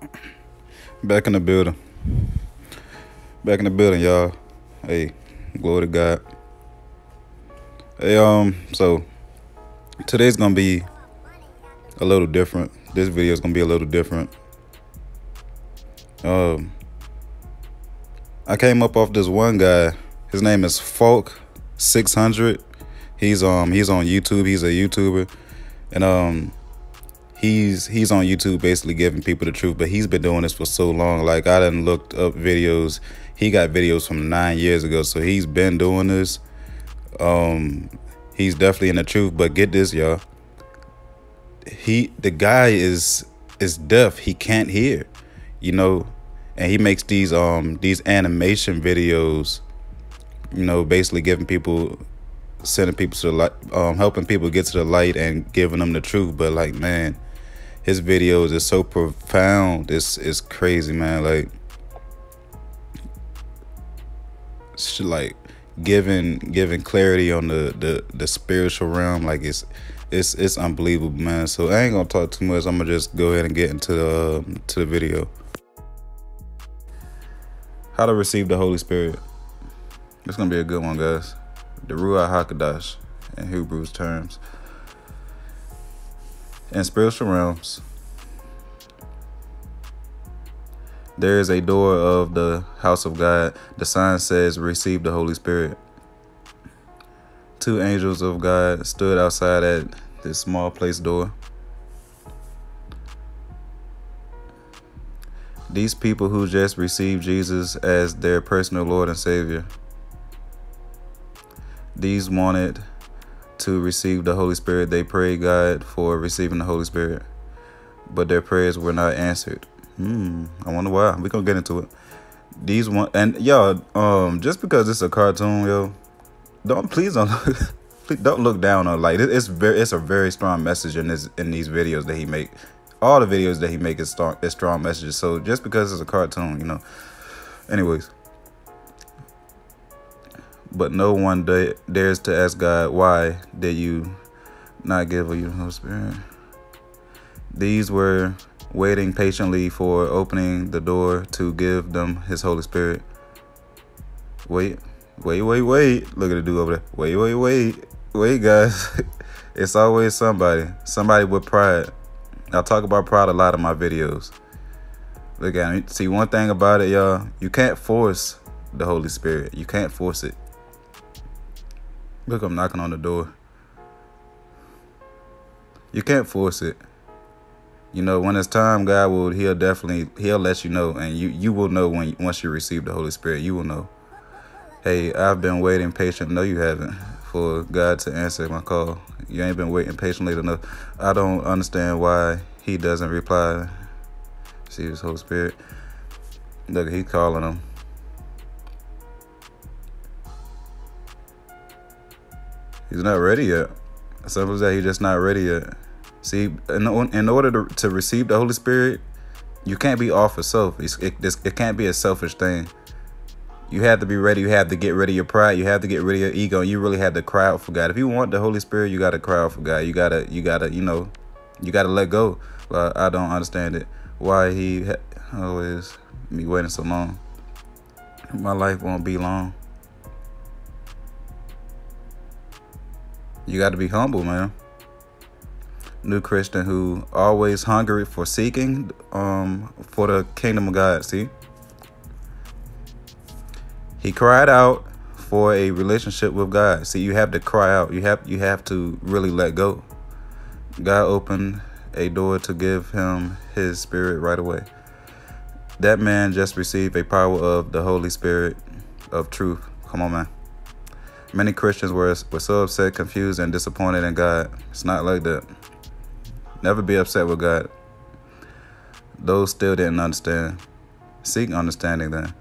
Back in the building. Back in the building, y'all. Hey, glory to God. Hey, um, so today's gonna be a little different. This video is gonna be a little different. Um, I came up off this one guy. His name is Folk Six Hundred. He's um he's on YouTube. He's a YouTuber, and um he's he's on YouTube basically giving people the truth. But he's been doing this for so long. Like I didn't looked up videos. He got videos from nine years ago, so he's been doing this. Um, he's definitely in the truth. But get this, y'all. He the guy is is deaf. He can't hear. You know, and he makes these um these animation videos. You know, basically giving people sending people to the light, um, helping people get to the light and giving them the truth. But like, man, his videos is so profound. It's it's crazy, man. Like, like giving giving clarity on the the the spiritual realm. Like it's it's it's unbelievable, man. So I ain't gonna talk too much. I'm gonna just go ahead and get into the um, to the video. How to receive the Holy Spirit. It's gonna be a good one, guys the Ruach HaKodesh in Hebrews terms. In spiritual realms, there is a door of the house of God. The sign says, Receive the Holy Spirit. Two angels of God stood outside at this small place door. These people who just received Jesus as their personal Lord and Savior these wanted to receive the Holy Spirit. They prayed God for receiving the Holy Spirit, but their prayers were not answered. Hmm, I wonder why. We're gonna get into it. These one and y'all, um, just because it's a cartoon, yo, don't please don't please don't look down on like it's very it's a very strong message in this in these videos that he make. All the videos that he make is strong is strong messages. So just because it's a cartoon, you know. Anyways, but no one dares to ask God, why did you not give you the Holy Spirit? These were waiting patiently for opening the door to give them his Holy Spirit. Wait, wait, wait, wait. Look at the dude over there. Wait, wait, wait. Wait, guys. it's always somebody. Somebody with pride. I talk about pride a lot in my videos. Look at me. See, one thing about it, y'all, you can't force the Holy Spirit. You can't force it. Look, I'm knocking on the door. You can't force it. You know, when it's time, God will He'll definitely He'll let you know, and you you will know when once you receive the Holy Spirit, you will know. Hey, I've been waiting patient. No, you haven't. For God to answer my call, you ain't been waiting patiently enough. I don't understand why He doesn't reply. See His Holy Spirit. Look, He's calling him. He's not ready yet. Simple as that. He's just not ready yet. See, in, in order to, to receive the Holy Spirit, you can't be off of self. It's, it, it can't be a selfish thing. You have to be ready. You have to get rid of your pride. You have to get rid of your ego. You really have to cry out for God. If you want the Holy Spirit, you got to cry out for God. You gotta, you gotta, you know, you gotta let go. But I don't understand it. Why he always oh, me waiting so long. My life won't be long. You got to be humble, man. New Christian who always hungry for seeking um, for the kingdom of God. See, he cried out for a relationship with God. See, you have to cry out. You have you have to really let go. God opened a door to give him his spirit right away. That man just received a power of the Holy Spirit of truth. Come on, man. Many Christians were, were so upset, confused, and disappointed in God. It's not like that. Never be upset with God. Those still didn't understand. Seek understanding then.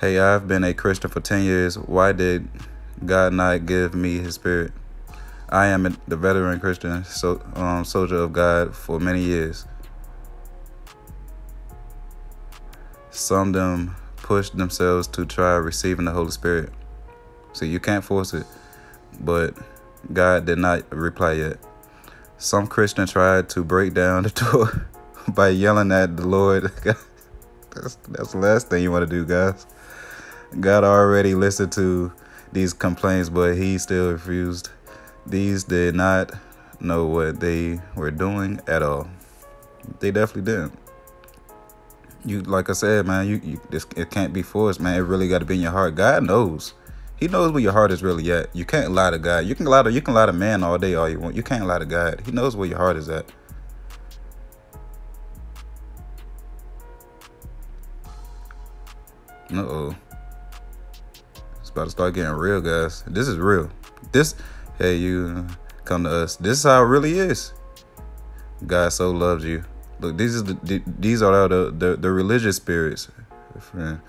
Hey, I've been a Christian for 10 years. Why did God not give me his spirit? I am the veteran Christian so, um, soldier of God for many years. Some of them push themselves to try receiving the Holy Spirit. So you can't force it, but God did not reply yet. Some Christian tried to break down the door by yelling at the Lord. that's that's the last thing you want to do, guys. God already listened to these complaints, but he still refused. These did not know what they were doing at all. They definitely didn't. You like I said, man, you, you this it can't be forced, man. It really got to be in your heart. God knows. He knows where your heart is really at. You can't lie to God. You can lie to you can lie to man all day all you want. You can't lie to God. He knows where your heart is at. Uh oh. It's about to start getting real, guys. This is real. This, hey, you come to us. This is how it really is. God so loves you. Look, these is the these are the the, the religious spirits. Friend.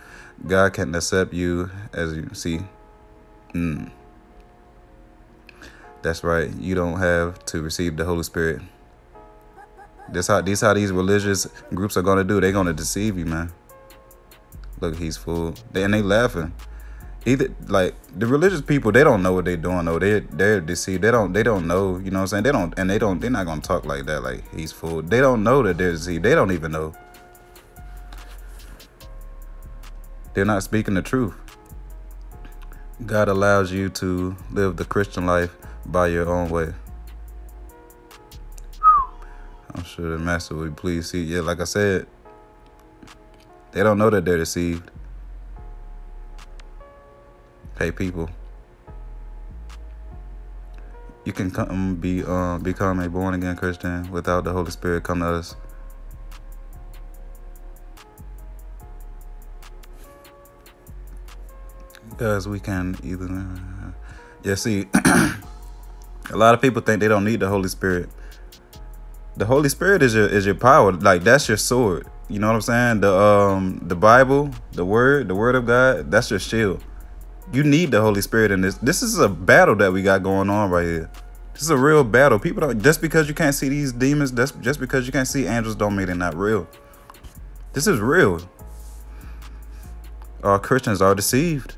God can't accept you as you see. Mm. That's right. You don't have to receive the Holy Spirit. This how these how these religious groups are gonna do. They're gonna deceive you, man. Look, he's full. They, and they laughing. Either like the religious people, they don't know what they're doing though. They they're deceived. They don't they don't know. You know what I'm saying? They don't and they don't. They're not gonna talk like that. Like he's full. They don't know that they're deceived. They don't even know. They're not speaking the truth. God allows you to live the Christian life by your own way. I'm sure the master would please see. Yeah, like I said, they don't know that they're deceived. Hey, people. You can come be uh, become a born again Christian without the Holy Spirit come to us. Because we can either. Yeah, see, a lot of people think they don't need the Holy Spirit. The Holy Spirit is your is your power. Like that's your sword. You know what I'm saying? The um the Bible, the word, the word of God, that's your shield. You need the Holy Spirit in this. This is a battle that we got going on right here. This is a real battle. People don't just because you can't see these demons, that's just because you can't see angels don't mean they're not real. This is real. Our Christians are deceived.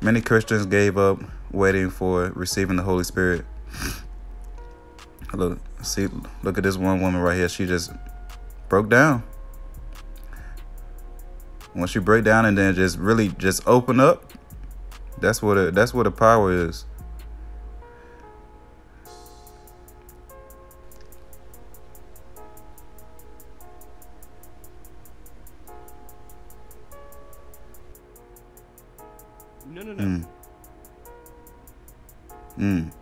Many Christians gave up waiting for receiving the Holy Spirit. Look, see, look at this one woman right here. She just broke down. Once you break down and then just really just open up, that's what it, that's what the power is. No, no, no. Mm. Mm.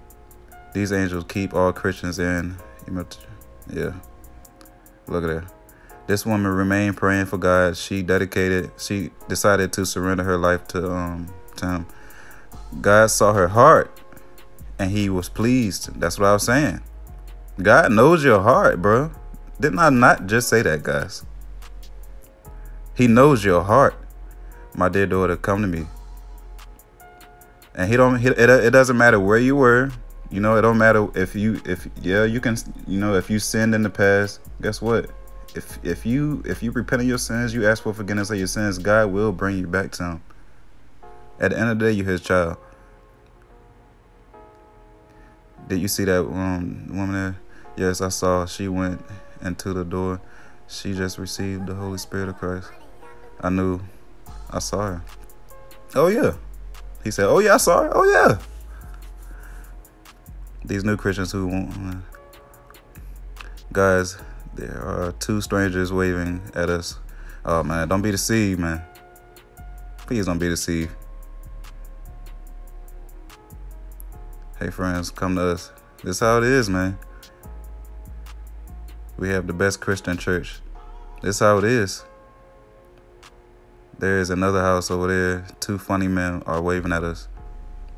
These angels keep all Christians in. Yeah. Look at that. This woman remained praying for God. She dedicated, she decided to surrender her life to um to him. God saw her heart and he was pleased. That's what I was saying. God knows your heart, bro. Didn't I not just say that, guys? He knows your heart. My dear daughter, come to me and he don't. it, it doesn't matter where you were. You know, it don't matter if you if yeah you can you know if you sinned in the past. Guess what? If if you if you repent of your sins, you ask for forgiveness of your sins, God will bring you back to Him. At the end of the day, you're His child. Did you see that um, woman there? Yes, I saw. She went into the door. She just received the Holy Spirit of Christ. I knew. I saw her. Oh yeah. He said, "Oh yeah, I saw her. Oh yeah." These new Christians who want, guys, there are two strangers waving at us. Oh man, don't be deceived, man. Please don't be deceived. Hey friends, come to us. This is how it is, man. We have the best Christian church. This is how it is. There is another house over there. Two funny men are waving at us.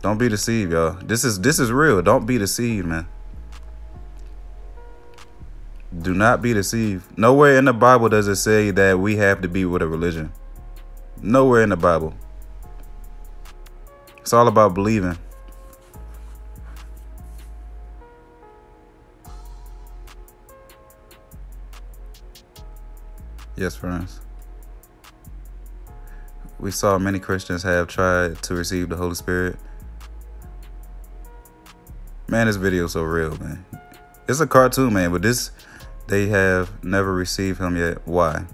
Don't be deceived, y'all. This is this is real. Don't be deceived, man. Do not be deceived. Nowhere in the Bible does it say that we have to be with a religion. Nowhere in the Bible. It's all about believing. Yes, friends we saw many Christians have tried to receive the Holy Spirit, Man, this video so real, man. It's a cartoon, man, but this they have never received him yet. Why?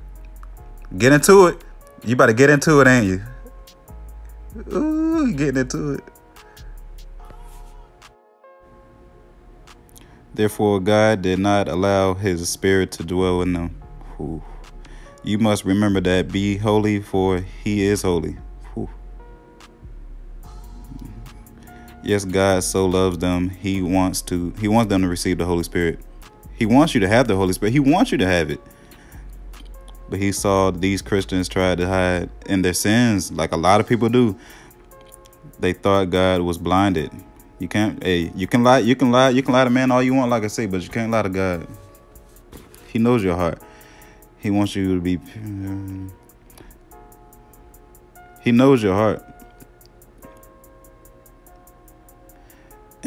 Get into it. You about to get into it, ain't you? Ooh, getting into it. Therefore, God did not allow his spirit to dwell in them. Ooh. You must remember that be holy, for he is holy. Yes, God so loves them. He wants to he wants them to receive the Holy Spirit. He wants you to have the Holy Spirit. He wants you to have it. But he saw these Christians try to hide in their sins like a lot of people do. They thought God was blinded. You can't hey, you can lie, you can lie, you can lie to man all you want, like I say, but you can't lie to God. He knows your heart. He wants you to be He knows your heart.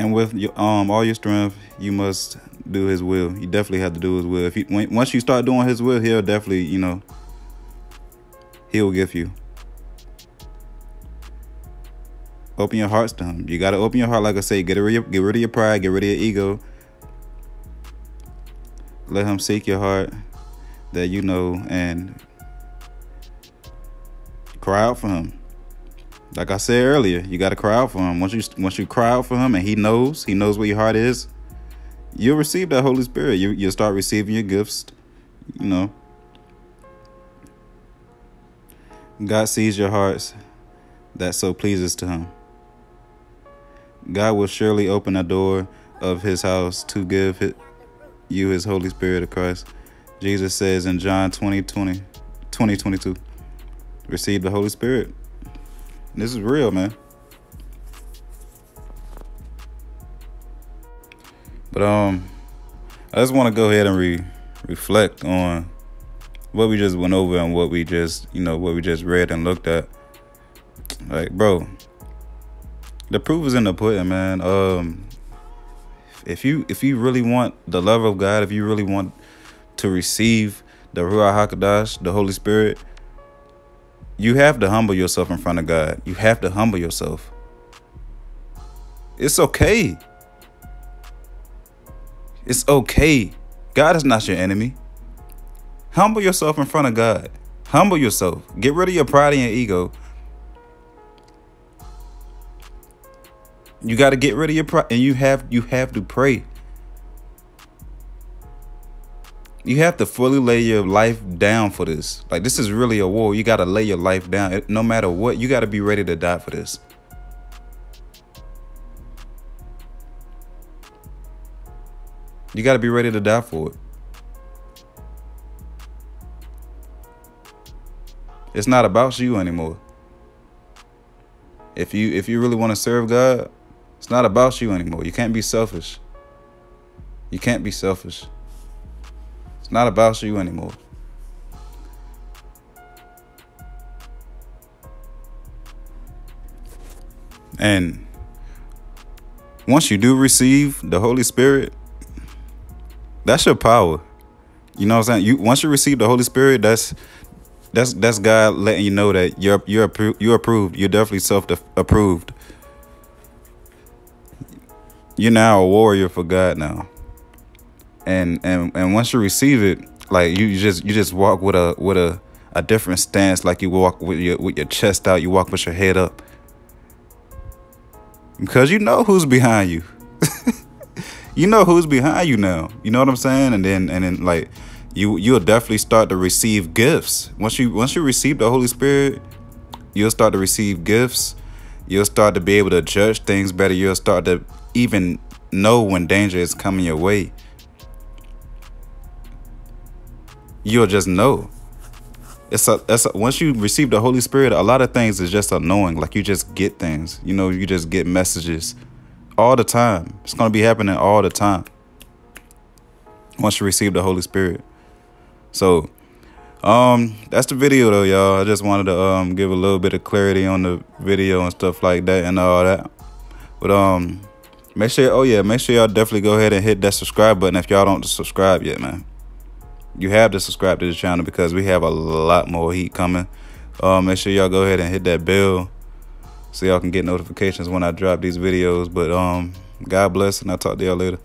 And with your, um all your strength, you must do His will. You definitely have to do His will. If you when, once you start doing His will, He'll definitely you know He'll give you. Open your hearts to Him. You gotta open your heart, like I say. Get rid of get rid of your pride. Get rid of your ego. Let Him seek your heart that you know and cry out for him. Like I said earlier, you got to cry out for him. Once you once you cry out for him and he knows, he knows where your heart is, you'll receive that Holy Spirit. You you'll start receiving your gifts, you know. God sees your hearts that so pleases to him. God will surely open the door of his house to give you his Holy Spirit of Christ. Jesus says in John 20, 20, 20 22, receive the Holy Spirit. This is real, man. But um, I just want to go ahead and re reflect on what we just went over and what we just, you know, what we just read and looked at. Like, bro, the proof is in the pudding, man. Um, if you if you really want the love of God, if you really want to receive the Ruach HaKodesh, the Holy Spirit, you have to humble yourself in front of God. You have to humble yourself. It's okay. It's okay. God is not your enemy. Humble yourself in front of God. Humble yourself. Get rid of your pride and your ego. You got to get rid of your pride and you have you have to pray. You have to fully lay your life down for this. Like this is really a war. You got to lay your life down. No matter what, you got to be ready to die for this. You got to be ready to die for it. It's not about you anymore. If you if you really want to serve God, it's not about you anymore. You can't be selfish. You can't be selfish not about you anymore. And once you do receive the Holy Spirit, that's your power. You know what I'm saying? You once you receive the Holy Spirit, that's that's that's God letting you know that you're you're appro- you're approved. You're definitely self approved. You're now a warrior for God now and and and once you receive it, like you just you just walk with a with a a different stance. Like you walk with your with your chest out, you walk with your head up, because you know who's behind you. you know who's behind you now. You know what I'm saying? And then and then like you you'll definitely start to receive gifts once you once you receive the Holy Spirit. You'll start to receive gifts. You'll start to be able to judge things better. You'll start to even know when danger is coming your way. You'll just know. It's a, it's a, once you receive the Holy Spirit, a lot of things is just a knowing. Like you just get things. You know, you just get messages all the time. It's gonna be happening all the time. Once you receive the Holy Spirit. So um that's the video though, y'all. I just wanted to um give a little bit of clarity on the video and stuff like that and all that. But um make sure oh yeah, make sure y'all definitely go ahead and hit that subscribe button if y'all don't subscribe yet, man you have to subscribe to the channel because we have a lot more heat coming. Um, make sure y'all go ahead and hit that bell so y'all can get notifications when I drop these videos. But um, God bless, and I'll talk to y'all later.